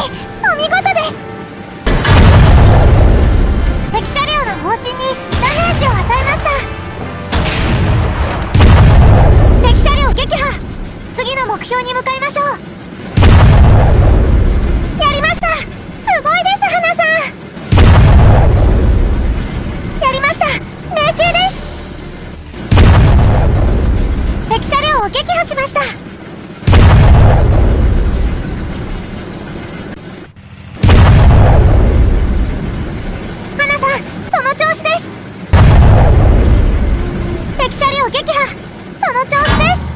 お見事です。敵車両の方針にダメージを与えました。敵車両撃破。次の目標に向かいましょう。やりました。すごいです花さん。やりました。命中です。敵車両を撃破しました花さんその調子です。敵車両撃破。その調子です。